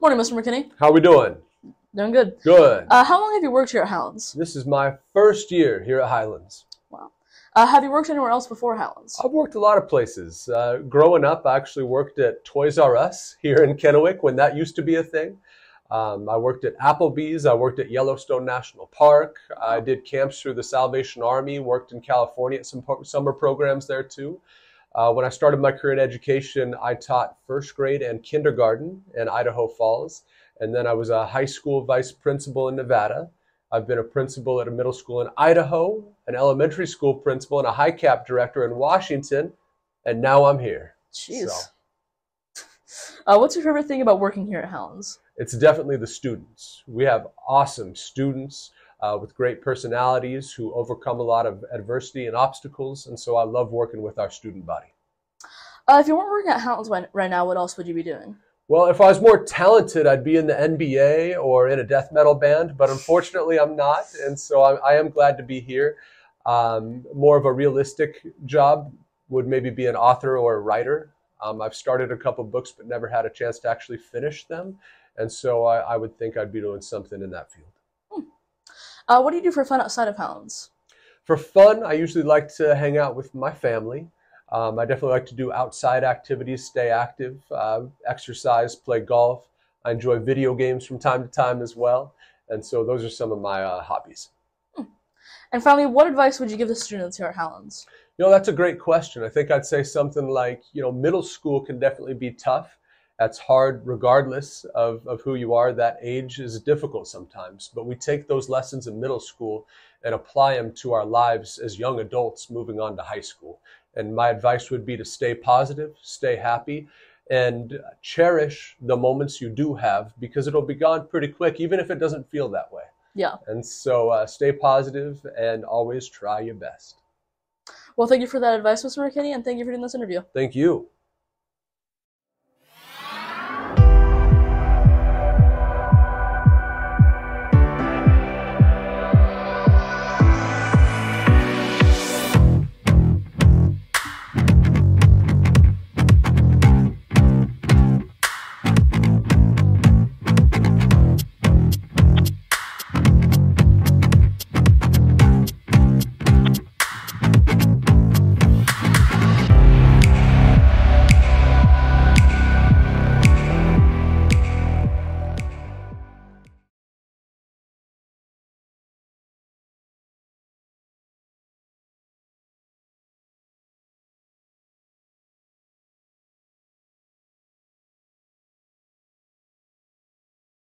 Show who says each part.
Speaker 1: Morning, Mr. McKinney.
Speaker 2: How are we doing?
Speaker 1: Doing good.
Speaker 2: Good.
Speaker 1: Uh, how long have you worked here at Highlands?
Speaker 2: this is my first year here at Highlands.
Speaker 1: Uh, have you worked anywhere else before Highlands?
Speaker 2: I've worked a lot of places. Uh, growing up, I actually worked at Toys R Us here in Kennewick when that used to be a thing. Um, I worked at Applebee's. I worked at Yellowstone National Park. I did camps through the Salvation Army. Worked in California at some po- summer programs there too. Uh, when I started my career in education, I taught first grade and kindergarten in Idaho Falls, and then I was a high school vice principal in Nevada. I've been a principal at a middle school in Idaho, an elementary school principal, and a high cap director in Washington, and now I'm here.
Speaker 1: Jeez.
Speaker 2: So.
Speaker 1: Uh, what's your favorite thing about working here at Highlands?
Speaker 2: it's definitely the students. We have awesome students uh, with great personalities who overcome a lot of adversity and obstacles, and so I love working with our student body.
Speaker 1: Uh, if you weren't working at Highlands right- right now, what else would you be doing?
Speaker 2: Well, if I was more talented, I'd be in the NBA or in a death metal band, but unfortunately, I'm not, and so I, I am glad to be here. Um, more of a realistic job would maybe be an author or a writer. Um, I've started a couple books, but never had a chance to actually finish them, and so I, I would think I'd be doing something in that field.
Speaker 1: Uh, what do you do for fun outside of Highlands?
Speaker 2: For fun, I usually like to hang out with my family. Um, I definitely like to do outside activities, stay active, uh, exercise, play golf. I enjoy video games from time to time as well. And so those are some of my uh, hobbies.
Speaker 1: And finally, what advice would you give the students here at Highlands?
Speaker 2: You know, that's a great question. I think I'd say something like, you know, middle school can definitely be tough. That's hard regardless of, of who you are. That age is difficult sometimes. But we take those lessons in middle school and apply them to our lives as young adults moving on to high school. And my advice would be to stay positive, stay happy, and cherish the moments you do have because it'll be gone pretty quick, even if it doesn't feel that way.
Speaker 1: Yeah.
Speaker 2: And so uh, stay positive and always try your best.
Speaker 1: Well, thank you for that advice, Mr. McKinney, and thank you for doing this interview.
Speaker 2: Thank you.